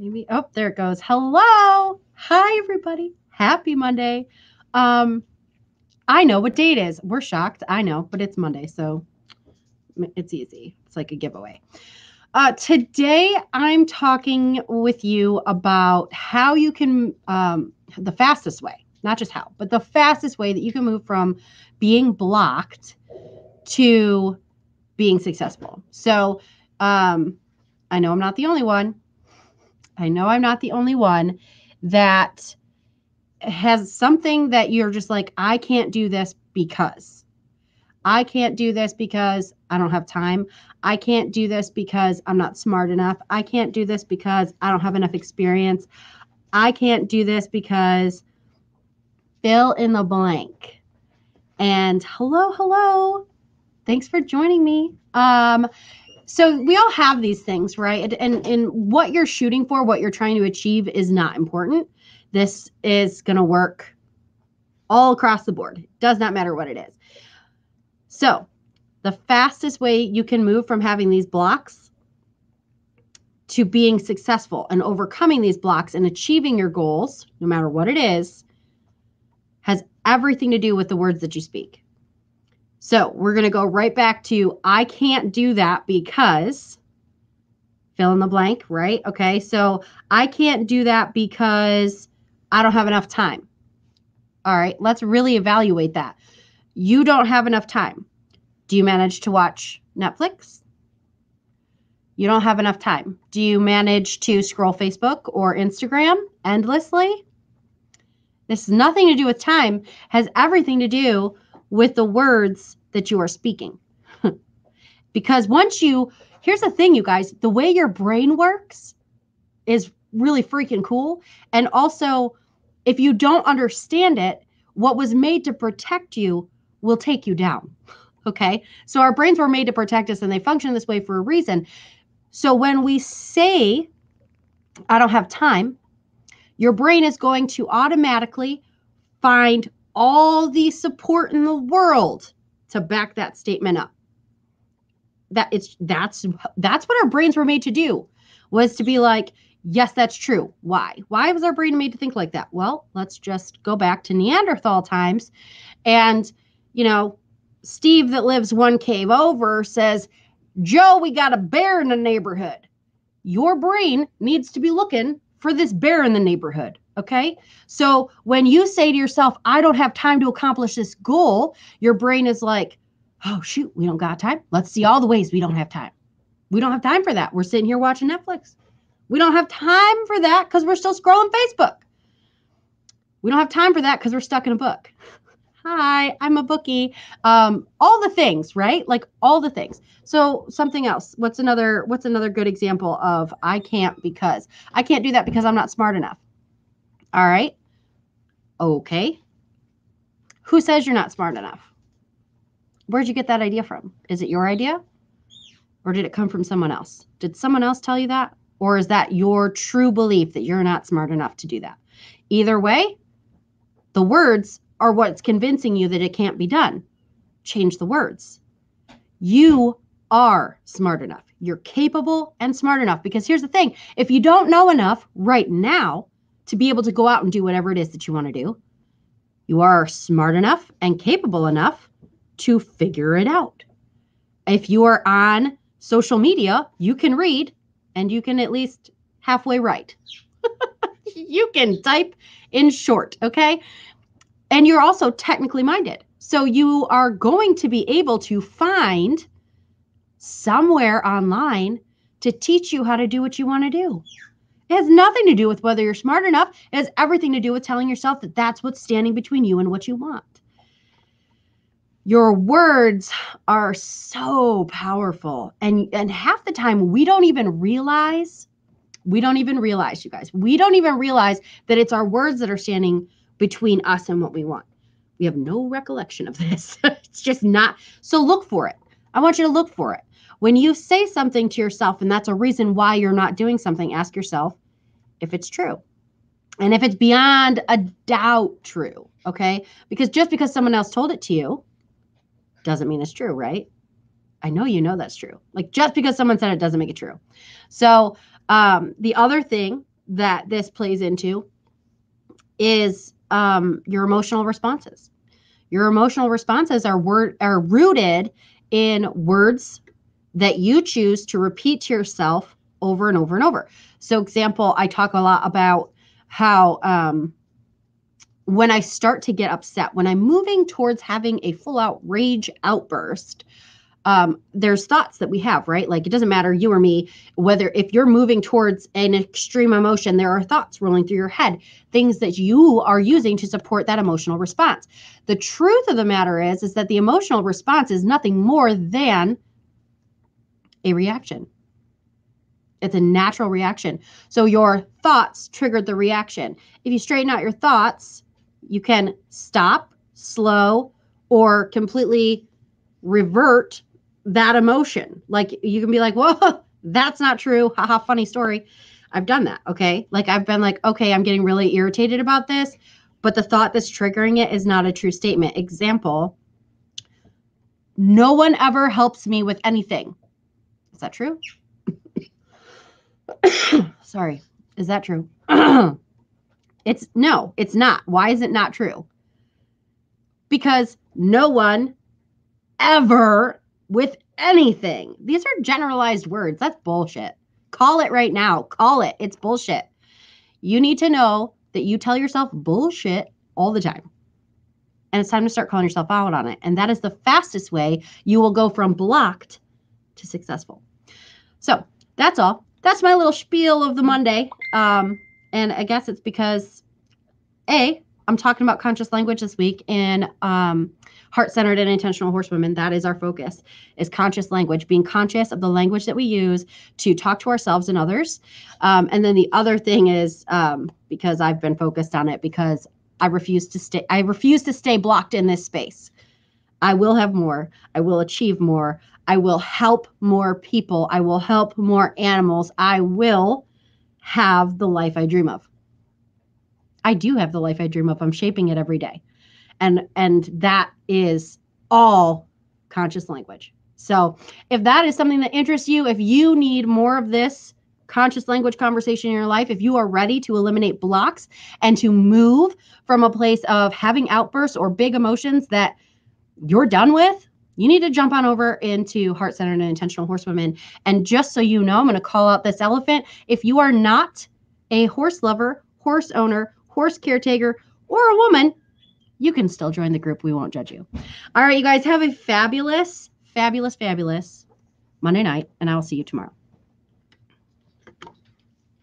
maybe oh there it goes. Hello. Hi everybody. Happy monday. Um i know what date is. We're shocked. I know but it's monday so it's easy. It's like a giveaway. Uh, today i'm talking with you about how you can um, the fastest way not just how but the fastest way that you can move from being blocked to being successful. So um, i know i'm not the only one I know I'm not the only one that has something that you're just like, I can't do this because. I can't do this because I don't have time. I can't do this because I'm not smart enough. I can't do this because I don't have enough experience. I can't do this because fill in the blank. And hello, hello. Thanks for joining me. Um, so we all have these things right? And and what you're shooting for what you're trying to achieve is not important. This is going to work all across the board. It does not matter what it is. So the fastest way you can move from having these blocks to being successful and overcoming these blocks and achieving your goals no matter what it is has everything to do with the words that you speak so we're going to go right back to I can't do that because fill in the blank, right? Okay. So I can't do that because I don't have enough time. All right. Let's really evaluate that. You don't have enough time. Do you manage to watch Netflix? You don't have enough time. Do you manage to scroll Facebook or Instagram endlessly? This has nothing to do with time, has everything to do with the words that you are speaking. because once you, here's the thing, you guys, the way your brain works is really freaking cool. And also, if you don't understand it, what was made to protect you will take you down. Okay. So our brains were made to protect us and they function this way for a reason. So when we say, I don't have time, your brain is going to automatically find all the support in the world to back that statement up. That it's that's that's what our brains were made to do was to be like yes that's true. Why? Why was our brain made to think like that? Well let's just go back to neanderthal times. And you know steve that lives one cave over says joe we got a bear in the neighborhood. Your brain needs to be looking for this bear in the neighborhood Okay. So when you say to yourself, I don't have time to accomplish this goal, your brain is like, oh, shoot, we don't got time. Let's see all the ways we don't have time. We don't have time for that. We're sitting here watching Netflix. We don't have time for that because we're still scrolling Facebook. We don't have time for that because we're stuck in a book. Hi, I'm a bookie. Um, all the things, right? Like all the things. So something else. What's another what's another good example of I can't because I can't do that because I'm not smart enough. All right. Okay. Who says you're not smart enough? Where'd you get that idea from? Is it your idea? Or did it come from someone else? Did someone else tell you that? Or is that your true belief that you're not smart enough to do that? Either way, the words are what's convincing you that it can't be done. Change the words. You are smart enough. You're capable and smart enough. Because here's the thing if you don't know enough right now, to be able to go out and do whatever it is that you want to do. You are smart enough and capable enough to figure it out. If you are on social media, you can read and you can at least halfway write. you can type in short, okay? And you're also technically minded. So you are going to be able to find somewhere online to teach you how to do what you want to do. It has nothing to do with whether you're smart enough. It has everything to do with telling yourself that that's what's standing between you and what you want. Your words are so powerful. And, and half the time, we don't even realize, we don't even realize, you guys, we don't even realize that it's our words that are standing between us and what we want. We have no recollection of this. it's just not. So look for it. I want you to look for it. When you say something to yourself and that's a reason why you're not doing something, ask yourself if it's true. And if it's beyond a doubt true, okay? Because just because someone else told it to you doesn't mean it's true, right? I know you know that's true. Like just because someone said it doesn't make it true. So, um, the other thing that this plays into is um, your emotional responses. Your emotional responses are word are rooted in words that you choose to repeat to yourself over and over and over. So, example, I talk a lot about how um, when I start to get upset, when I'm moving towards having a full out rage outburst, um, there's thoughts that we have, right? Like it doesn't matter you or me, whether if you're moving towards an extreme emotion, there are thoughts rolling through your head, things that you are using to support that emotional response. The truth of the matter is, is that the emotional response is nothing more than a reaction. It's a natural reaction. So your thoughts triggered the reaction. If you straighten out your thoughts, you can stop, slow, or completely revert that emotion. Like you can be like, whoa, that's not true. Haha, funny story. I've done that. Okay. Like I've been like, okay, I'm getting really irritated about this, but the thought that's triggering it is not a true statement. Example, no one ever helps me with anything. Is that true? Sorry. Is that true? it's no, it's not. Why is it not true? Because no one ever with anything. These are generalized words. That's bullshit. Call it right now. Call it. It's bullshit. You need to know that you tell yourself bullshit all the time. And it's time to start calling yourself out on it. And that is the fastest way you will go from blocked to successful. So that's all. That's my little spiel of the Monday. Um, and I guess it's because, A, I'm talking about conscious language this week in um, heart-centered and intentional horsewomen. That is our focus is conscious language being conscious of the language that we use to talk to ourselves and others. Um, and then the other thing is um, because i've been focused on it because i refuse to stay i refuse to stay blocked in this space. I will have more. I will achieve more. I will help more people. I will help more animals. I will have the life i dream of i do have the life i dream of. I'm shaping it every day. And and that is all conscious language. So if that is something that interests you if you need more of this conscious language conversation in your life if you are ready to eliminate blocks and to move from a place of having outbursts or big emotions that you're done with you need to jump on over into heart centered and intentional horsewomen and just so you know i'm going to call out this elephant. If you are not a horse lover horse owner horse caretaker or a woman you can still join the group. We won't judge you. All right, you guys have a fabulous, fabulous, fabulous Monday night, and I will see you tomorrow.